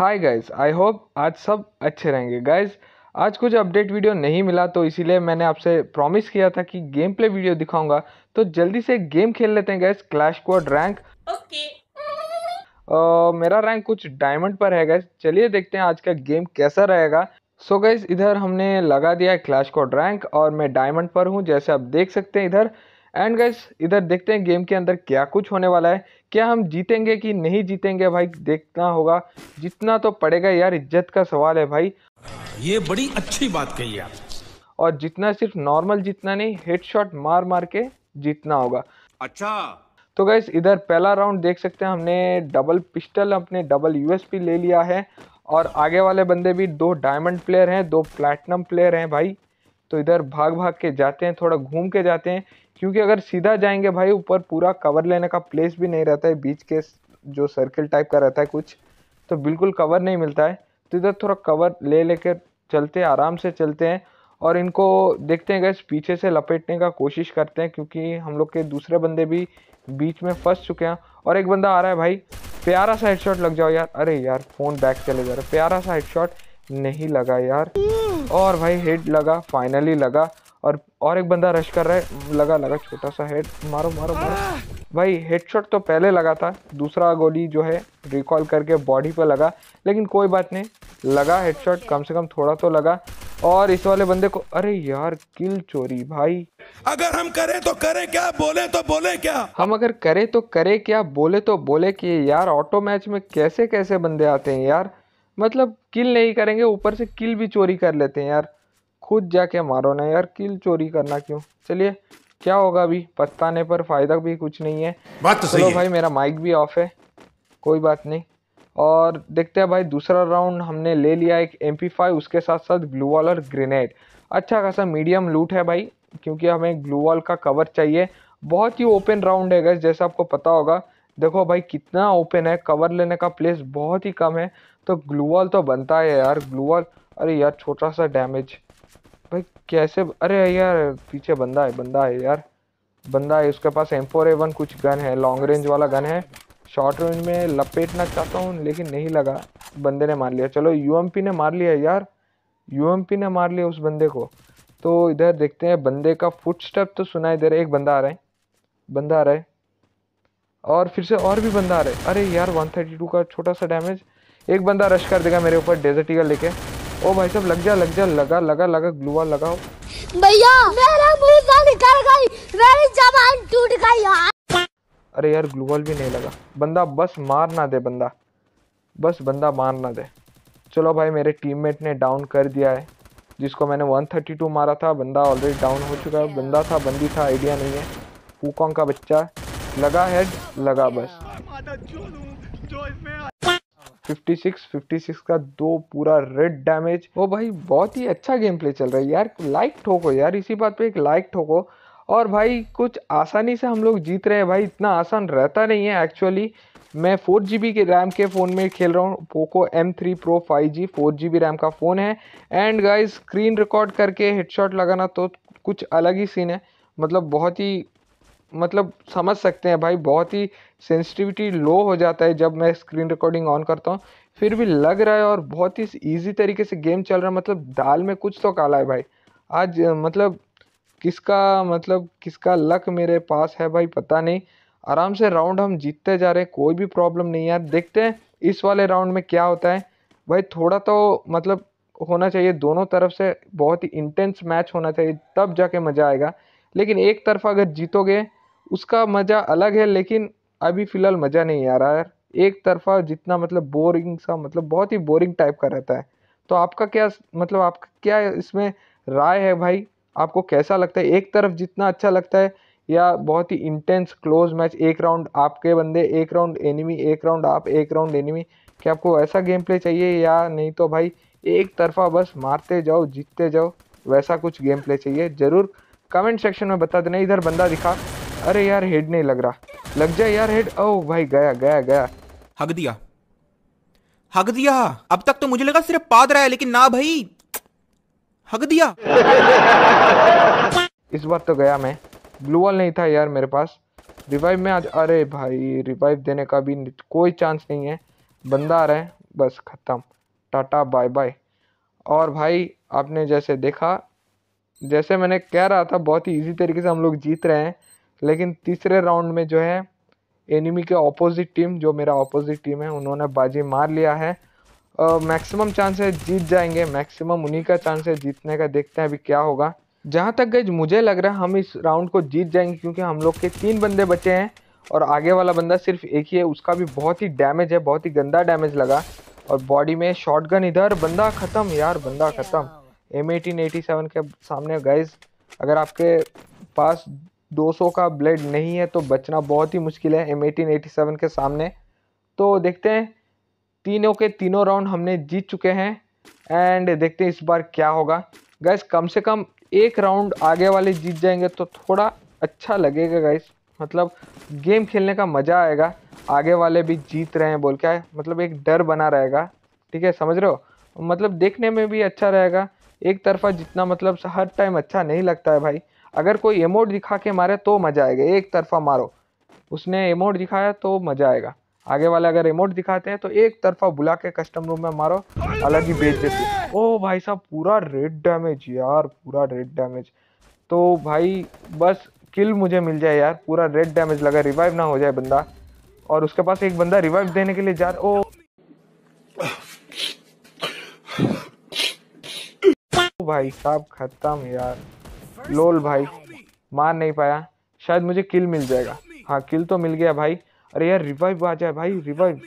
Hi guys I hope आज सब अच्छे रहेंगे। गाइस आज कुछ अपडेट वीडियो नहीं मिला तो इसीलिए मैंने आपसे प्रॉमिस किया था कि गेम प्ले वीडियो दिखाऊँगा। तो जल्दी से गेम खेल लेते हैं guys clash squad rank okay मेरा रैंक कुछ डायमंड पर है गाइस चलिए देखते हैं आज का गेम कैसा रहेगा। सो so गाइस इधर हमने लगा दिया है क्लैश कोड रैंक और मैं डायमंड पर हूँ जैसे आप देख सकते हैं इधर। एंड गाइस इधर देखते हैं गेम के अंदर क्या कुछ होने वाला है। क्या हम जीतेंगे कि नहीं जीतेंगे भाई देखना होगा। जितना तो पड़ेगा यार इज़्ज़त का सवाल है भाई। ये बड़ी अच्छी बात कही आप। और जितना सिर्फ़ नॉर्मल जीतना नहीं हेडशॉट मार मार के जीतना होगा। अच्छा। तो गैस इधर पहला राउंड देख सकते हैं। हमने डबल पिस्टल अपने डबल यूएसपी ले लिया है। और आगे वाले बंदे भी दो डायमंड प्लेयर हैं दो प्लैटिनम प्लेयर हैं भाई। तो इधर भाग भाग के जाते हैं, थोड़ा घूम के जाते हैं, क्योंकि अगर सीधा जाएँगे भाई, ऊपर पूरा कवर लेने का प्लेस भी नहीं रहता है बीच के जो सर्कल टाइप का रहता है कुछ तो बिल्कुल कवर नहीं मिलता है। तो इधर थोड़ा कवर ले लेकर चलते हैं, आराम से चलते हैं, और इनको देखते हैं गैस पीछे से लपेटने का कोशिश करते हैं, क्योंकि हम लोग के दूसरे बंदे भी बीच में फंस चुके हैं, और एक बंदा आ रहा है भाई, प्यारा सा हेडशॉट लग जाओ यार। अरे यार फ़ोन बैक चले जा रहा है। प्यारा सा हेडशॉट नहीं लगा यार। और भाई हेड लगा फाइनली लगा। और और एक बंदा रश कर रहा है लगा लगा छोटा सा हेड मारो मारो मारो। भाई हेडशॉट तो पहले लगा था दूसरा गोली जो है रिकॉल करके बॉडी पे लगा। लेकिन कोई बात नहीं लगा हेडशॉट कम से कम थोड़ा तो लगा। और इस वाले बंदे को अरे यार किल चोरी भाई। अगर हम करें तो करें क्या बोले तो बोले क्या? हम अगर करें तो करें क्या बोले तो बोले कि यार ऑटो मैच में कैसे कैसे बंदे आते हैं यार। मतलब किल नहीं करेंगे ऊपर से किल भी चोरी कर लेते हैं यार। खुद जाके मारो ना यार किल चोरी करना क्यों? चलिए क्या होगा अभी? पछताने पर फ़ायदा भी कुछ नहीं है। बात तो सही है। भाई मेरा माइक भी ऑफ़ है। कोई बात नहीं। और देखते हैं भाई दूसरा राउंड हमने ले लिया एक एम उसके साथ साथ ग्लू वॉल और ग्रेनेड अच्छा खासा मीडियम लूट है भाई क्योंकि हमें ग्लू वॉल का कवर चाहिए। बहुत ही ओपन राउंड है गैस जैसे आपको पता होगा। देखो भाई, कितना ओपन है कवर लेने का प्लेस बहुत ही कम है। तो ग्लू वॉल तो बनता है यार ग्लू वॉल अरे यार, छोटा सा डैमेज भाई, कैसे अरे यार, पीछे बंदा है बंदा है यार। बंदा है, उसके पास एम फोर एवन कुछ गन है लॉन्ग रेंज वाला गन है। शॉर्ट रेंज में लपेटना चाहता हूँ, लेकिन नहीं लगा। बंदे ने मार लिया। चलो यूएमपी ने मार लिया यार। यूएमपी ने मार लिया उस बंदे को। तो इधर देखते हैं, बंदे का फुट स्टेप तो सुनाई दे रहा है एक बंदा आ रहा है। बंदा आ रहा है। और फिर से और भी बंदा आ रहा। है अरे यार 132 का छोटा सा डैमेज एक बंदा रश कर देगा मेरे ऊपर डेजर्ट ईगल लेके। ओ भाई साहब लग जा लग जा लगा लगा लगा ग्लू वॉल लगाओ। भैया मेरा मुँह से निकल गई। मेरी जबान टूट गई यार। अरे यार ग्लू वॉल भी नहीं लगा। बंदा बस मार ना दे बंदा। बस बंदा मार ना दे। चलो भाई मेरे टीममेट ने डाउन कर दिया है। जिसको मैंने 132 मारा था बंदा ऑलरेडी डाउन हो चुका है। बंदा था बंदी था आइडिया नहीं है। हुकोंग का बच्चा लगा हेड लगा बस। 56 56 का दो पूरा रेड डैमेज वो भाई बहुत ही अच्छा गेम प्ले चल रहा है यार। लाइक ठोको यार इसी बात पे एक लाइक ठोको। और भाई कुछ आसानी से हम लोग जीत रहे हैं भाई। इतना आसान रहता नहीं है एक्चुअली मैं फोर जी के रैम के फ़ोन में खेल रहा हूँ। Poco M three pro five G four G B RAM का फ़ोन है। एंड गाइस स्क्रीन रिकॉर्ड करके हेडशॉट लगाना तो कुछ अलग ही सीन है। मतलब बहुत ही मतलब समझ सकते हैं भाई, बहुत ही सेंसिटिविटी लो हो जाता है जब मैं स्क्रीन रिकॉर्डिंग ऑन करता हूँ। फिर भी लग रहा है और बहुत ही इजी तरीके से गेम चल रहा है मतलब दाल में कुछ तो काला है भाई। आज मतलब किसका मतलब किसका लक मेरे पास है भाई, पता नहीं। आराम से राउंड हम जीतते जा रहे हैं, कोई भी प्रॉब्लम नहीं यार देखते हैं इस वाले राउंड में क्या होता है। भाई थोड़ा तो मतलब होना चाहिए दोनों तरफ़ से, बहुत ही इंटेंस मैच होना चाहिए, तब जाके मज़ा आएगा। लेकिन एक तरफ़ अगर जीतोगे उसका मज़ा अलग है, लेकिन अभी फ़िलहाल मज़ा नहीं आ रहा यार एक तरफा जितना मतलब बोरिंग सा मतलब बहुत ही बोरिंग टाइप का रहता है। तो आपका क्या मतलब आपका क्या इसमें राय है भाई? आपको कैसा लगता है? एक तरफ़ जितना अच्छा लगता है या बहुत ही इंटेंस क्लोज मैच एक राउंड आपके बंदे, एक राउंड एनिमी एक राउंड आप, एक राउंड एनिमी क्या आपको ऐसा गेम प्ले चाहिए या नहीं? तो भाई, एक तरफा बस मारते जाओ, जीतते जाओ, वैसा कुछ गेम प्ले चाहिए। ज़रूर कमेंट सेक्शन में बता देना, इधर बंदा दिखा। अरे यार हेड नहीं लग रहा। लग जाए यार हेड ओ भाई गया गया गया। हक दिया। हक दिया। अब तक तो मुझे लगा सिर्फ़ पाद रहा है लेकिन ना भाई। हक दिया। इस बार तो गया मैं। ग्लू वॉल नहीं था यार मेरे पास। रिवाइव में आज अरे भाई रिवाइव देने का भी कोई चांस नहीं है। बंदा आ रहा है। बस ख़त्म। टाटा बाय बाय और भाई आपने जैसे देखा जैसे मैंने कह रहा था बहुत ही इजी तरीके से हम लोग जीत रहे हैं। लेकिन तीसरे राउंड में जो है, एनिमी के ऑपोजिट टीम जो मेरा ऑपोजिट टीम है, उन्होंने बाजी मार लिया है। मैक्सिमम चांस है जीत जाएँगे मैक्सिमम उन्हीं का चांस है जीतने का। देखते हैं अभी क्या होगा। जहाँ तक गई मुझे लग रहा है, हम इस राउंड को जीत जाएँगे, क्योंकि हम लोग के तीन बंदे बचे हैं, और आगे वाला बंदा सिर्फ़ एक ही है, उसका भी बहुत ही डैमेज है, बहुत ही गंदा डैमेज लगा। और बॉडी में शॉटगन इधर, बंदा ख़त्म, यार, बंदा ख़त्म। एम एटीन के सामने गाइज़ अगर आपके पास 200 का ब्लेड नहीं है तो बचना बहुत ही मुश्किल है एम एटीन एटी सेवन के सामने। तो देखते हैं, तीनों के तीनों राउंड हमने जीत चुके हैं एंड देखते हैं इस बार क्या होगा। गैस कम से कम एक राउंड आगे वाले जीत जाएँगे तो थोड़ा अच्छा लगेगा गैस मतलब गेम खेलने का मज़ा आएगा, आगे वाले भी जीत रहे हैं बोल है मतलब एक डर बना रहेगा, ठीक है, समझ रहे हो? मतलब देखने में भी अच्छा रहेगा, एक तरफा जितना मतलब हर टाइम अच्छा नहीं लगता है भाई। अगर कोई एमोट दिखा के मारे तो मज़ा आएगा, एक तरफा मारो। उसने एमोट दिखाया तो मज़ा आएगा। आगे वाले अगर रिमोट दिखाते हैं तो एक तरफा बुला के कस्टम रूम में मारो अलग ही बेच देते ओ भाई साहब, पूरा रेड डैमेज यार, पूरा रेड डैमेज तो भाई, बस किल मुझे मिल जाए यार, पूरा रेड डैमेज लगा रिवाइव ना हो जाए बंदा। और उसके पास एक बंदा रिवाइव देने के लिए जा ओ भाई साहब, खत्म यार। लोल भाई मार नहीं पाया। शायद मुझे किल मिल जाएगा। हाँ किल तो मिल गया भाई। अरे यार रिवाइव आ जाए भाई रिवाइव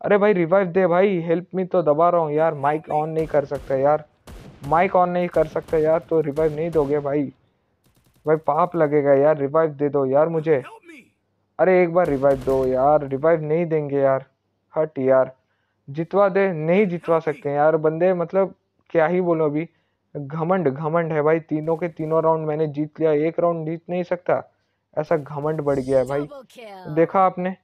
अरे भाई रिवाइव दे भाई। हेल्प मी तो दबा रहा हूँ यार। माइक ऑन नहीं कर सकता यार। माइक ऑन नहीं कर सकता यार तो रिवाइव नहीं दोगे भाई। भाई, पाप लगेगा यार। रिवाइव दे दो यार मुझे। अरे एक बार रिवाइव दो यार। रिवाइव नहीं देंगे यार। हट यार। जितवा दे, नहीं जितवा सकते यार। बंदे मतलब क्या ही बोलो अभी। घमंड घमंड है भाई। तीनों के तीनों राउंड मैंने जीत लिया एक राउंड जीत नहीं सकता। ऐसा घमंड बढ़ गया है भाई। देखा आपने?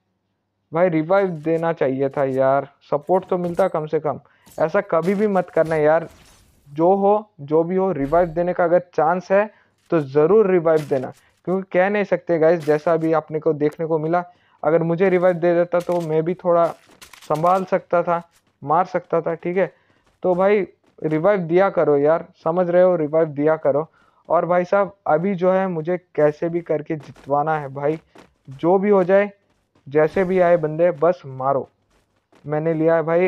भाई रिवाइव देना चाहिए था यार। सपोर्ट तो मिलता कम से कम। ऐसा कभी भी मत करना यार। जो हो जो भी हो रिवाइव देने का अगर चांस है तो ज़रूर रिवाइव देना। क्योंकि कह नहीं सकते गाइज़ जैसा अभी आपने को देखने को मिला। अगर मुझे रिवाइव दे देता तो मैं भी थोड़ा संभाल सकता था मार सकता था ठीक है? तो भाई रिवाइव दिया करो यार, समझ रहे हो? रिवाइव दिया करो। और भाई साहब, अभी जो है मुझे कैसे भी करके जितवाना है भाई, जो भी हो जाए, जैसे भी आए बंदे, बस मारो। मैंने लिया है भाई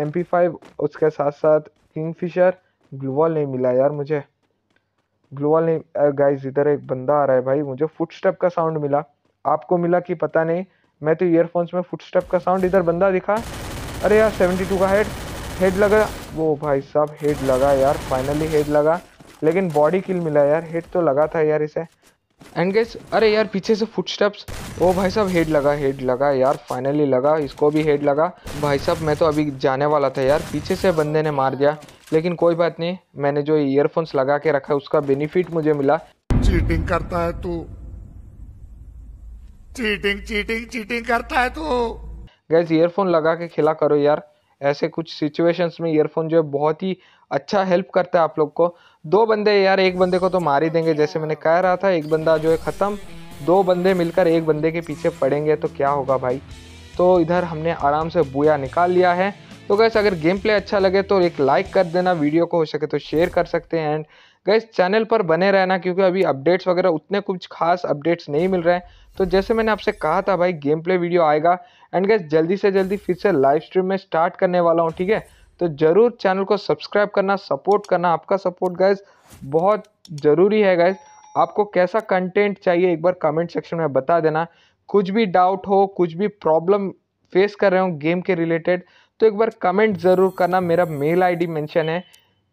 एम पी फाइव उसके साथ साथ किंग फिशर ग्लूवॉल नहीं मिला यार मुझे। ग्लूवॉल नहीं गाइस इधर एक बंदा आ रहा है भाई, मुझे फुट स्टेप का साउंड मिला। आपको मिला कि पता नहीं, मैं तो ईयरफोन्स में फुट स्टेप का साउंड इधर बंदा दिखा। अरे यार सेवेंटी टू का हेड हेड लगा। वो भाई साहब हेड लगा यार फाइनली हेड लगा। लेकिन बॉडी किल मिला यार हेड तो लगा था यार इसे। एंड गेस अरे यार पीछे से फुटस्टेप्स ओ भाई साहब हेड लगा हेड लगा यार फाइनली लगा इसको भी हेड लगा। भाई साहब मैं तो अभी जाने वाला था यार पीछे से बंदे ने मार दिया। लेकिन कोई बात नहीं मैंने जो ईयरफोन्स लगा के रखा उसका बेनिफिट मुझे मिला। चीटिंग करता है तू। चीटिंग चीटिंग चीटिंग करता है तू। गैस ईयरफोन लगा के खिला करो यार। ऐसे कुछ सिचुएशंस में ईयरफोन जो है बहुत ही अच्छा हेल्प करता है आप लोग को। दो बंदे यार, एक बंदे को तो मार ही देंगे, जैसे मैंने कह रहा था, एक बंदा जो है ख़त्म। दो बंदे मिलकर एक बंदे के पीछे पड़ेंगे तो क्या होगा भाई? तो इधर हमने आराम से बुया निकाल लिया है। तो गैस अगर गेम प्ले अच्छा लगे तो एक लाइक कर देना वीडियो को हो सके तो शेयर कर सकते हैं। एंड गैस चैनल पर बने रहना, क्योंकि अभी अपडेट्स वगैरह उतने कुछ खास अपडेट्स नहीं मिल रहे हैं। तो जैसे मैंने आपसे कहा था भाई गेम प्ले वीडियो आएगा। एंड गैस जल्दी से जल्दी फिर से लाइव स्ट्रीम में स्टार्ट करने वाला हूँ, ठीक है? तो ज़रूर चैनल को सब्सक्राइब करना सपोर्ट करना, आपका सपोर्ट गैस बहुत ज़रूरी है गैस आपको कैसा कंटेंट चाहिए, एक बार कमेंट सेक्शन में बता देना। कुछ भी डाउट हो, कुछ भी प्रॉब्लम फेस कर रहे हो गेम के रिलेटेड तो एक बार कमेंट ज़रूर करना। मेरा मेल आईडी मेंशन है।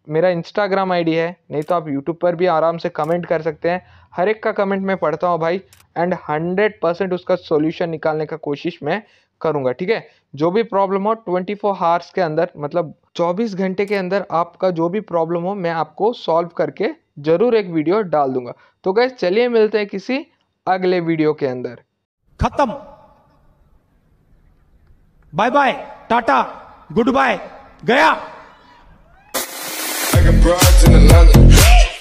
मेरा इंस्टाग्राम आईडी है, नहीं तो आप यूट्यूब पर भी आराम से कमेंट कर सकते हैं। हर एक का कमेंट मैं पढ़ता हूँ भाई एंड हंड्रेड परसेंट उसका सॉल्यूशन निकालने का कोशिश मैं करूँगा, ठीक है? जो भी प्रॉब्लम हो ट्वेंटी फोर हार्स के अंदर मतलब चौबीस घंटे के अंदर आपका जो भी प्रॉब्लम हो, मैं आपको सॉल्व करके ज़रूर एक वीडियो डाल दूँगा। तो गैस चलिए मिलते हैं किसी अगले वीडियो के अंदर। खत्म। Bye bye tata good bye गया। broads in Atlanta.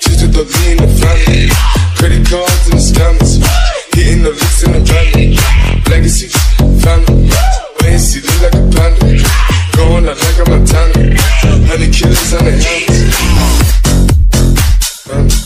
Just the V in the family. Credit cards and the scammers. Hitting the licks in the van. Legacy, family. Wayne see look like a panda. Going out like a Montana. Honey killers on the hands.